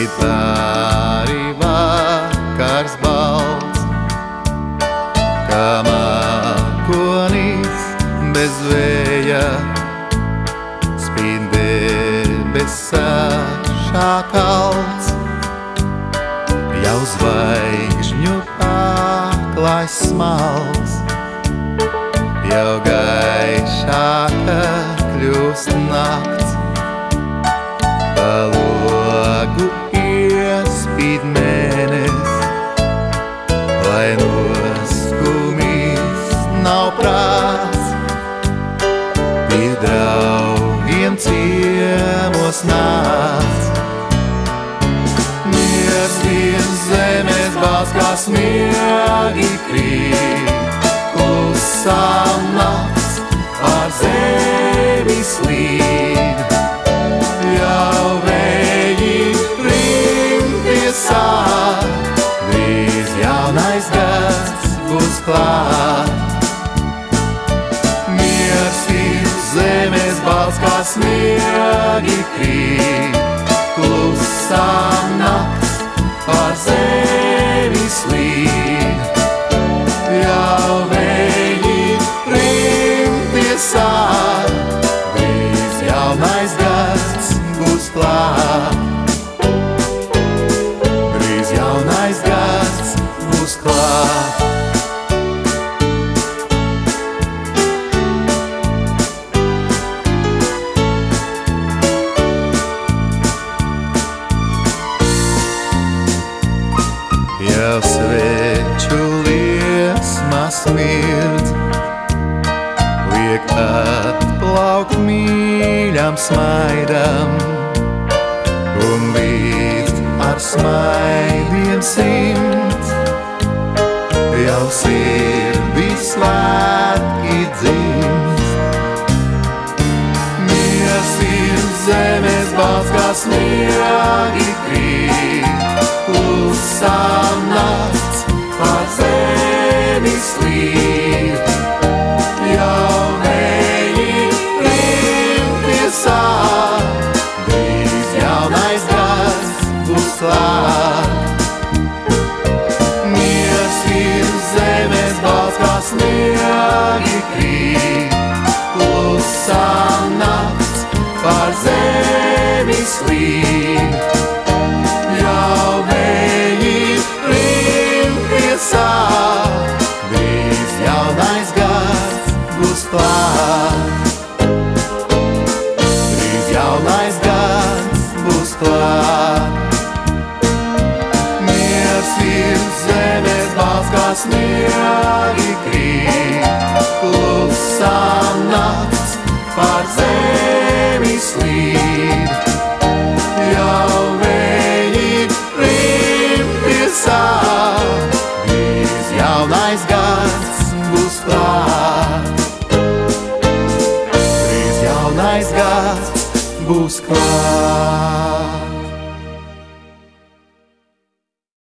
Rīt arī vakars balts, kā mākonis bez vēja, spīdē bez sāšā kalts, jau zvaigžņu paklājs smalts jau gaišāka kļūst nakts. Palūdzu. Nāc. Miers viens zemes balss kā smiegi krīt, klusām nakts ar zemi slīd. Jau vēji rimti sāk, drīz jaunais gads būs klāt. Smiegi krīt, klusām nakts par zemi slīd. Jau vēji rimti sāk, drīz jaunais gads būs klāt. Drīz jaunais gads būs klāt. Jau sveču liesmas mirdz, liek atplaukt mīļam smaidam, un līdz ar smaidiem simts, jau sirdī svētki jaunais gads būs klāt. Mies ir zemes balss, kā smiegi krīt, klusām nakts pār zemi slīd. Klāt. Miers ir zemes balss, kā smiegi krīt, klusām nakts pār zemi slīd. Jau vēji rimti sāk, drīz jaunais gads būs klāt. Drīz jaunais gads būs klāt.